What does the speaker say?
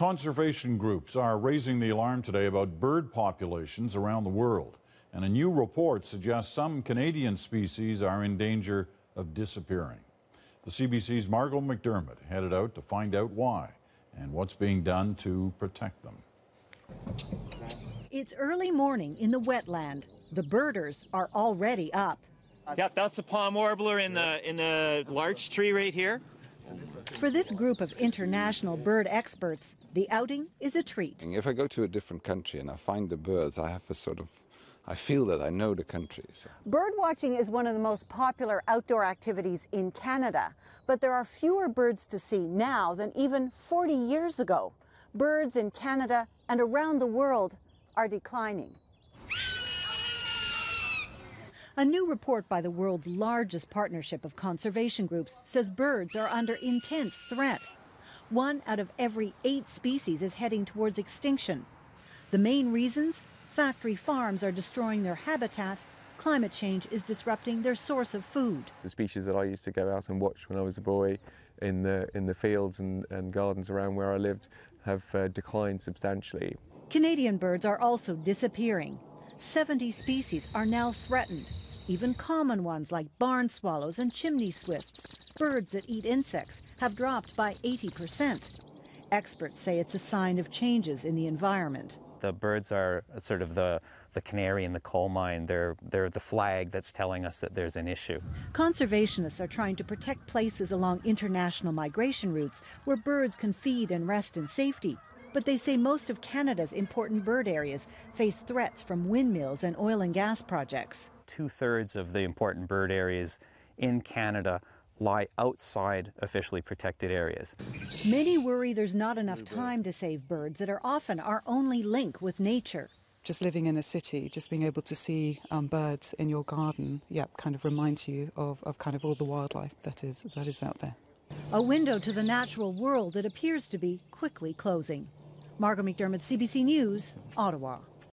Conservation groups are raising the alarm today about bird populations around the world. And a new report suggests some Canadian species are in danger of disappearing. The CBC's Margo McDiarmid headed out to find out why and what's being done to protect them. It's early morning in the wetland. The birders are already up. Yeah, that's a palm warbler in the in the larch tree right here. For this group of international bird experts, the outing is a treat. If I go to a different country and I find the birds, I have a sort of I feel that I know the country. So. Bird watching is one of the most popular outdoor activities in Canada, but there are fewer birds to see now than even 40 years ago. Birds in Canada and around the world are declining. A new report by the world's largest partnership of conservation groups says birds are under intense threat. One out of every eight species is heading towards extinction. The main reasons? Factory farms are destroying their habitat. Climate change is disrupting their source of food. The species that I used to go out and watch when I was a boy in the, in the fields and, and gardens around where I lived have uh, declined substantially. Canadian birds are also disappearing. 70 species are now threatened. Even common ones like barn swallows and chimney swifts, birds that eat insects, have dropped by 80%. Experts say it's a sign of changes in the environment. The birds are sort of the, the canary in the coal mine. They're, they're the flag that's telling us that there's an issue. Conservationists are trying to protect places along international migration routes where birds can feed and rest in safety. But they say most of Canada's important bird areas face threats from windmills and oil and gas projects. Two thirds of the important bird areas in Canada lie outside officially protected areas. Many worry there's not enough time to save birds that are often our only link with nature. Just living in a city, just being able to see um, birds in your garden, yeah, kind of reminds you of, of kind of all the wildlife that is that is out there. A window to the natural world that appears to be quickly closing. Margo McDiarmid, CBC News, Ottawa.